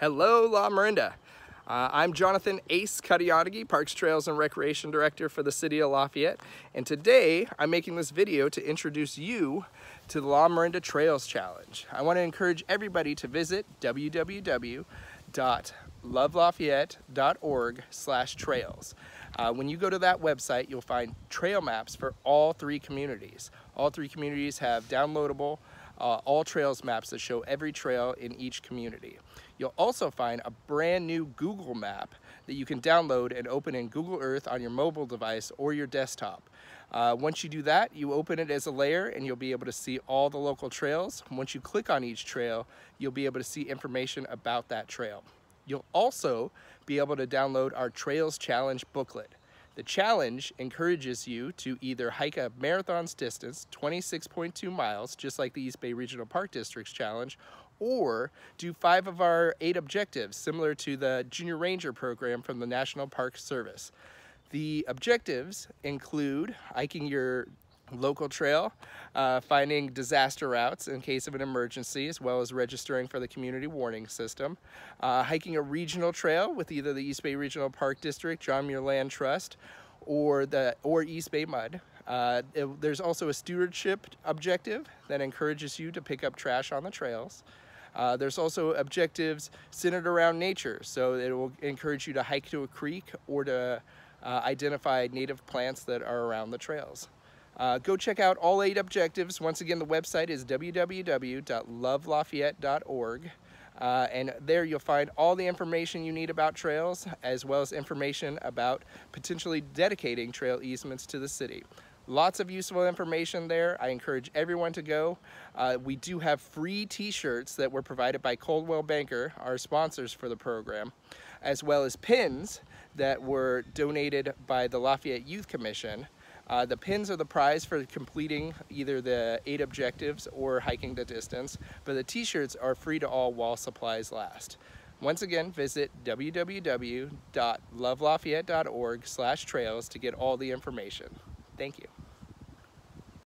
Hello, Lamorinda. Uh, I'm Jonathan Ace Katayanagi, Parks, Trails, and Recreation Director for the City of Lafayette, and today I'm making this video to introduce you to the Lamorinda Trails Challenge. I want to encourage everybody to visit www.lovelafayette.org slash trails. Uh, when you go to that website, you'll find trail maps for all three communities. All three communities have downloadable uh, all trails maps that show every trail in each community. You'll also find a brand new Google map that you can download and open in Google Earth on your mobile device or your desktop. Uh, once you do that, you open it as a layer and you'll be able to see all the local trails. Once you click on each trail, you'll be able to see information about that trail. You'll also be able to download our Trails Challenge booklet. The challenge encourages you to either hike a marathon's distance, 26.2 miles, just like the East Bay Regional Park District's challenge, or do five of our eight objectives, similar to the Junior Ranger program from the National Park Service. The objectives include hiking your local trail, uh, finding disaster routes in case of an emergency, as well as registering for the community warning system, uh, hiking a regional trail with either the East Bay Regional Park District, John Muir Land Trust, or the or East Bay Mud. Uh, it, there's also a stewardship objective that encourages you to pick up trash on the trails. Uh, there's also objectives centered around nature, so it will encourage you to hike to a creek or to uh, identify native plants that are around the trails. Uh, go check out all eight objectives. Once again, the website is www.lovelafayette.org. Uh, and there you'll find all the information you need about trails, as well as information about potentially dedicating trail easements to the city. Lots of useful information there. I encourage everyone to go. Uh, we do have free t-shirts that were provided by Coldwell Banker, our sponsors for the program, as well as pins that were donated by the Lafayette Youth Commission uh, the pins are the prize for completing either the eight objectives or hiking the distance, but the t-shirts are free to all while supplies last. Once again, visit www.lovelafayette.org slash trails to get all the information. Thank you.